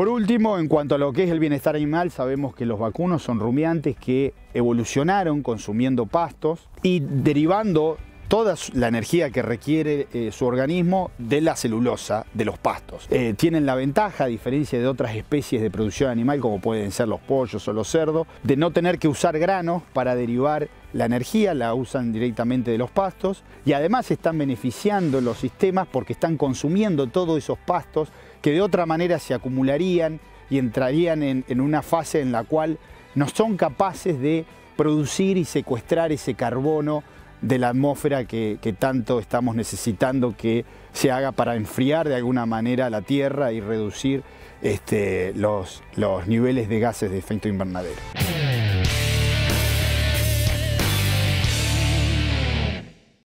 Por último, en cuanto a lo que es el bienestar animal, sabemos que los vacunos son rumiantes que evolucionaron consumiendo pastos y derivando toda la energía que requiere eh, su organismo de la celulosa de los pastos. Eh, tienen la ventaja, a diferencia de otras especies de producción animal como pueden ser los pollos o los cerdos, de no tener que usar granos para derivar la energía, la usan directamente de los pastos y además están beneficiando los sistemas porque están consumiendo todos esos pastos que de otra manera se acumularían y entrarían en, en una fase en la cual no son capaces de producir y secuestrar ese carbono de la atmósfera que, tanto estamos necesitando que se haga para enfriar de alguna manera la Tierra y reducir este, los, los niveles de gases de efecto invernadero.